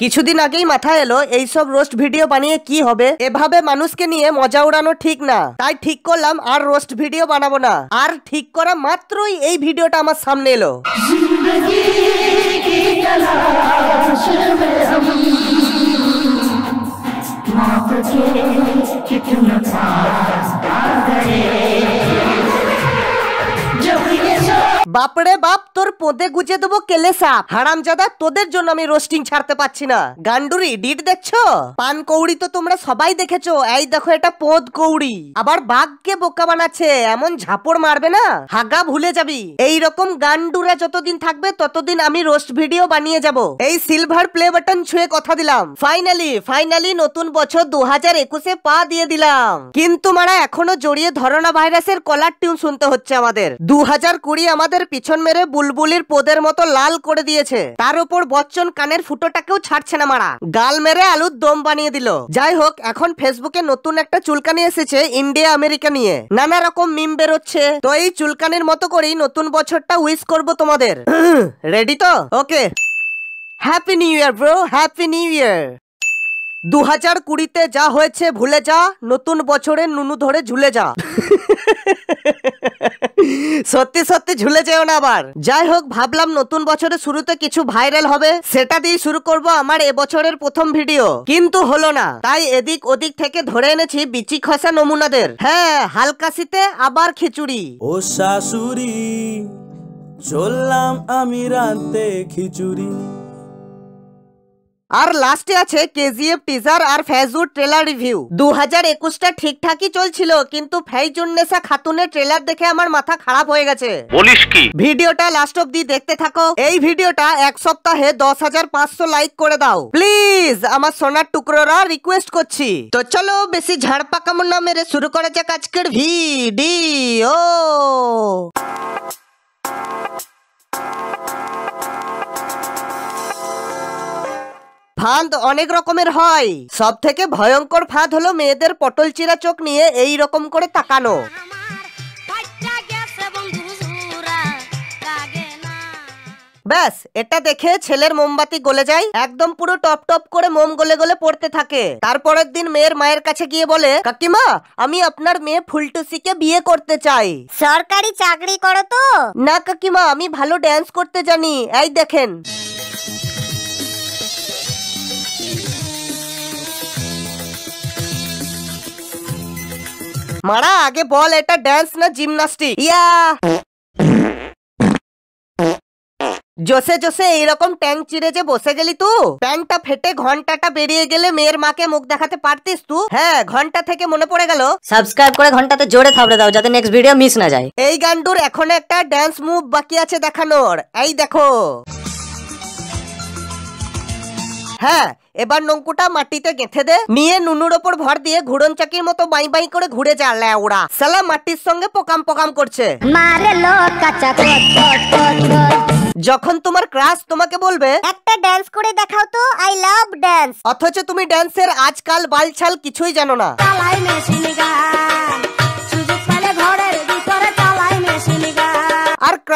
কিছুদিন আগেই মাথায় এলো এইসব রোস্ট ভিডিও বানিয়ে কি হবে? এভাবে মানুষকে নিয়ে মজা উড়ানো ঠিক না। তাই ঠিক করলাম, আর রোস্ট ভিডিও বানাবো না। আর ঠিক করা মাত্রই এই ভিডিওটা আমার সামনে এলো। বাপরে বাপ, তোর পোদে গুজে দেবো কেলে সাপ? হারামজাদা, তোদের জন্য আমি রোস্টিং ছাড়তে পাচ্ছি না। গান্ডুরি, ডিট দেখছ? পান কৌড়ি তো তোমরা সবাই দেখেছ। এই দেখো এটা পোদ কৌড়ি। আবার বাঘকে বোকা বানাচ্ছে, এমন ঝাপড় মারবে না? হাগা ভুলে যাবি। এই রকম গান্ডুরা যতদিন থাকবে, ততদিন আমি রোস্ট ভিডিও বানিয়ে যাব। এই সিলভার প্লে বাটন ছুঁয়ে কথা দিলাম। ফাইনালি ফাইনালি নতুন বছর দু হাজার একুশে পা দিয়ে দিলাম। কিন্তু মারা, এখনও জড়িয়ে ধরনা ভাইরাসের কলার টিউন শুনতে হচ্ছে আমাদের। দু হাজার কুড়ি আমাদের পিছন মেরে বুলবুলির পোদের মতো লাল করে দিয়েছে। তার উপর বচ্চন কানের ফুটোটাকেও ছাড়ছে না মারা। গাল মেরে আলুর দম বানিয়ে দিল। যাই হোক, এখন ফেসবুকে নতুন একটা চুলকানি এসেছে ইন্ডিয়া আমেরিকা নিয়ে। নানা রকম মিম বেরোচ্ছে। তো এই চুলকানির মতো করেই নতুন বছরটা উইশ করব তোমাদের। রেডি তো? Okay happy new year bro happy new year দু হাজার কুড়িতে যা হয়েছে, ভুলে যা। নতুন বছরে নুনু ধরে ঝুলে যা। সত্যি সত্যি ঝুলে যেও না আবার। যাই হোক, ভাবলাম নতুন বছরের শুরুতে কিছু ভাইরাল হবে। সেটা দিয়ে শুরু করব আমার এবছরের প্রথম ভিডিও। কিন্তু হলো না। তাই এদিক ওদিক থেকে ধরে এনেছি বিচি খসা নমুনাদের। হ্যাঁ হালকাশিতে আবার খিচুড়ি। ও শাশুড়ি, চললাম আমি রাতে খিচুড়ি। আর লাস্টে আছে কেজিএফ টিজার আর ফেজুর ট্রেলার রিভিউ দু হাজার একুশটা ঠিকঠাকই চলছিল কিন্তু ফেইজুন্নেসা খাতুনের ট্রেলার দেখে আমার মাথা খারাপ হয়ে গেছে। বলিস কি? ভিডিওটা লাস্ট অব্দি দেখতে থাকো। এই ভিডিওটা এক সপ্তাহে দশ হাজার পাঁচশো লাইক করে দাও। প্লিজ আমার সোনার টুকরোরা রিকোয়েস্ট করছি। তো চলো বেশি ঝাড়পা কামড় না মেরে শুরু করা যাক আজকের ভিডিও। ফাঁদ অনেক রকমের হয়। সব থেকে ভয়ঙ্কর ফাঁদ হলো মেয়েদের পটল চিরা চোখ নিয়ে এই রকম করে তাকানো। ব্যাস এটা দেখে ছেলের মোমবাতি গলে যায়। একদম পুরো টপ টপ করে মোম গলে গলে পড়তে থাকে। তারপরের দিন মেয়ের মায়ের কাছে গিয়ে বলে কাকিমা আমি আপনার মেয়ে ফুলটুসিকে বিয়ে করতে চাই। সরকারি চাকরি করো তো। না কাকিমা আমি ভালো ড্যান্স করতে জানি। এই দেখেন। মারা আগে বল এটা ড্যান্স না জিমনাস্টিক ইয়া। জোসে জোসে এইরকম ট্যাঙ্ক চিরে যে বসে গেলি তু? ট্যাঙ্কটা ফেটে ঘন্টাটা বেরিয়ে গেলে মেয়ের মাকে মুখ দেখাতে পারতিস তু? হ্যাঁ ঘণ্টা থেকে মনে পড়ে গেল। সাবস্ক্রাইব করে ঘন্টাতে জোরে থাবড়ে দাও যাতে নেক্সট ভিডিও মিস না যায়। এই গান্ডুর এখন একটা ড্যান্স মুভ বাকি আছে দেখানোর। এই দেখো। হ্যাঁ এবার নঙ্কুটা মাটিতে গেঁথে দে। নিয়ে নুনুর ওপর ভর দিয়ে ঘুরন চাকির মতো বাই বাই করে ঘুরে যা ওরা। সালা মাটির সঙ্গে পোকাম পোকাম করছে। যখন তোমার ক্রাশ তোমাকে বলবে একটা ড্যান্স করে দেখাও তো আই লাভ ড্যান্স অথচ তুমি ড্যান্সের আজকাল বালছাল কিছুই জানো না।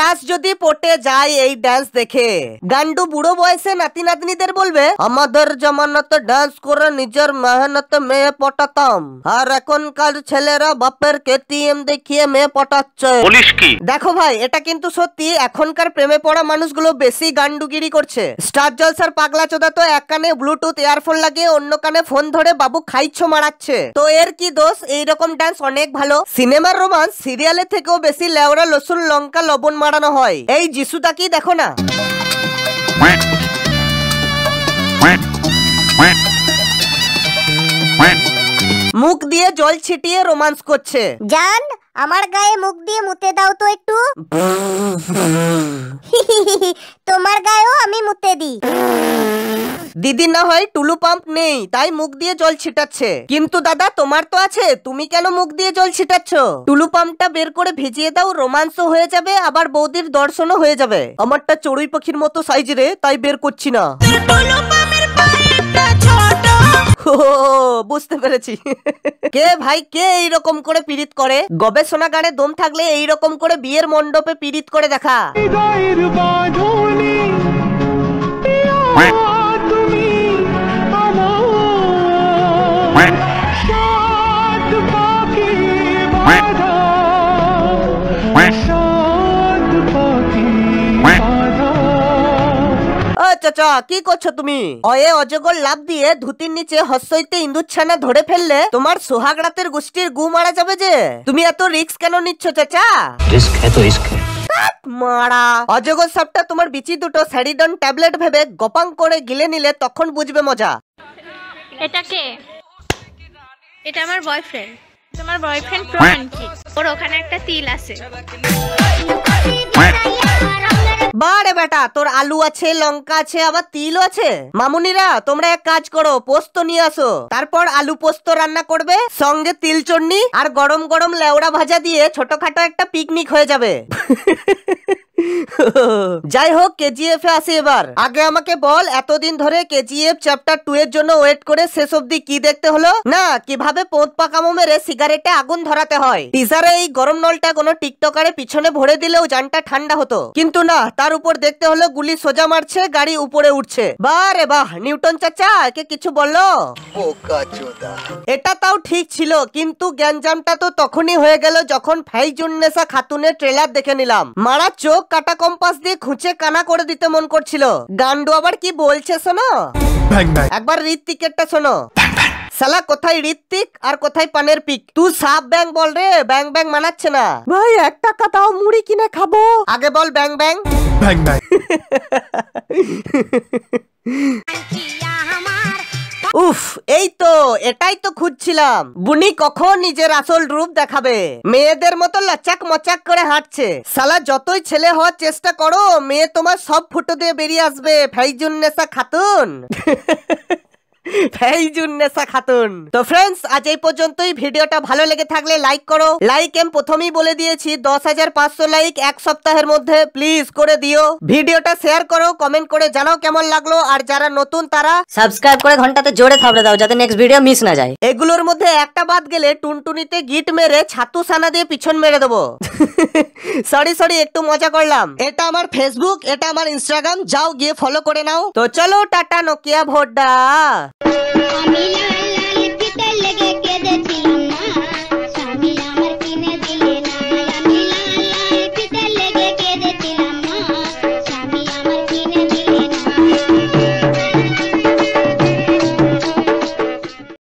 ক্রাশ যদি পটে যায় এই ডান্স দেখে। গান্ডু বুড়ো বয়সে নাতি নাতনিদের বলবে আমাদের জমানত ডান্স করে নিজের মেহনতে মেয়ে পটাতাম। আর এখনকার ছেলেরা বাপের কেটিএম দেখিয়ে মেয়ে পটাচ্ছে। কি? দেখো ভাই এটা কিন্তু সত্যি এখনকার প্রেমে পড়া মানুষগুলো বেশি গান্ডুগিরি করছে। স্টার জলসার পাগলা চোদা তো এক কানে ব্লুটুথ ইয়ারফোন লাগিয়ে অন্য কানে ফোন ধরে বাবু খাইছ মারাচ্ছে। তো এর কি দোষ? এইরকম ডান্স অনেক ভালো। সিনেমার রোমান্স সিরিয়ালের থেকেও বেশি লেওরা লসুন লঙ্কা লবণ মারানো হয়। এই যিশুদাকেই দেখো না? মুখ দিয়ে জল ছিটিয়ে রোমান্স করছে। জান আমার গায়ে মুখ দিয়ে মুতে দাও তো একটু। তোমার গায়েও আমি মুতে দিই। দিদি না হয় টুলু পাম্প নেই তাই মুখ দিয়ে জল ছিটাচ্ছে। কিন্তু দাদা তোমার তো আছে তুমি কেন মুখ দিয়ে জল ছিটাচ্ছ? টুলু পাম্পটা বের করে ভিজিয়ে দাও রোমান্সও হয়ে যাবে আবার বৌদির দর্শনও হয়ে যাবে। আমারটা চড়ুই পাখির মতো সাইজ রে তাই বের করছি না। বুঝতে পেরেছি। কে ভাই কে এইরকম করে পিরিত করে? গবেষণাগারে দম থাকলে এইরকম করে বিয়ের মণ্ডপে পিরিত করে দেখা। এসেছ কি করছ তুমি? অয়ে অজগর লাভ দিয়ে ধুতির নিচে হস্যইতে ইন্দুরছানা ধরে ফেললে তোমার সোহাগ রাতের গোষ্ঠীর গু মারা যাবে যে। তুমি এত রিক্স কেন নিচ্ছ চাচা? মারা। অজগর সাপটা তোমার বিচি দুটো স্যারিডন ট্যাবলেট ভেবে গপাং করে গিলে নিলে তখন বুঝবে মজা। এটা কে? এটা আমার বয়ফ্রেন্ড। তোমার বয়ফ্রেন্ড প্রমাণ কি? ওর ওখানে একটা তিল আছে। বারে বেটা, তোর আলু আছে, লঙ্কা আছে, আবার তিল আছে। মামুনিরা, তোমরা এক কাজ করো, পোস্ত নিয়ে আসো। তারপর আলু পোস্ত রান্না করবে, সঙ্গে তিল চটনি আর গরম গরম লেওড়া ভাজা দিয়ে ছোটখাটো একটা পিকনিক হয়ে যাবে। যাই হোক কেজিএফ এ আসি এবার। আগে আমাকে বল এতদিন ধরে কেজিএফ চ্যাপ্টার টু এর জন্য ওয়েট করে শেষ অব্দি কি দেখতে হলো? না কীভাবে পোঁত পাকামো মেরে সিগারেটে আগুন ধরাতে হয়? টিজারে এই গরম নলটা কোনো টিকটকারে পিছনে ভরে দিলেও জানটা ঠান্ডা হতো। কিন্তু না তার উপর দেখতে হলো গুলি সোজা মারছে গাড়ি উপরে উঠছে। বারে বাহ নিউটন চাচা একে কিছু বলল এটা তাও ঠিক ছিল কিন্তু গ্যাঞ্জামটা তো তখনই হয়ে গেল যখন ফাইজুন্নেসা খাতুনের ট্রেলার দেখে নিলাম। মারা চোখ কাটা কম্পাস দিয়ে খুঁচে কানা করে দিতে মন করছিল। গান্ডু আবার কি বলছে শোনো? একবার ঋত্বিকেরটা শোনো। সালা কোথায় ঋত্বিক আর কোথায় পানের পিক? তুই সাপ ব্যাং বল রে ব্যাং ব্যাং মানাচ্ছে না। ভাই এক টাকা দাও মুড়ি কিনে খাব। আগে বল ব্যাং ব্যাং। উফ, এই তো, এটাই তো খুঁজছিলাম। বুনি কখন নিজের আসল রূপ দেখাবে? মেয়েদের মতো লাচাক মচাক করে হাঁটছে। সালা যতই ছেলে হওয়ার চেষ্টা করো, মেয়ে তোমার সব ফুটো দিয়ে বেরিয়ে আসবে ফাইজুন্নেসা খাতুন। ফাইজুন্নেসা খাতুন। তো ফ্রেন্ডস আজ এই পর্যন্তই। ভিডিওটা ভালো লেগে থাকলে লাইক করো। লাইক এম প্রথমেই বলে দিয়েছি দশ হাজার পাঁচশো লাইক এক সপ্তাহের মধ্যে প্লিজ করে দিও। ভিডিওটা শেয়ার করো কমেন্ট করে জানাও কেমন লাগল। আর যারা নতুন তারা সাবস্ক্রাইব করে ঘন্টাতে জোরে থাবড়ে দাও যাতে নেক্সট ভিডিও মিস না যায়। এগুলোর মধ্যে একটা বাদ গেলে টুনটুনিতে গিট মেরে ছাতু সানা দিয়ে পিছন মেরে দেবো। সরি সরি একটু মজা করলাম। এটা আমার ফেসবুক এটা আমার ইনস্টাগ্রাম যাও গিয়ে ফলো করে নাও। তো চলো টাটা নোকিয়া ভোড্ডা। আমি লাল লাল ফিতে লেগে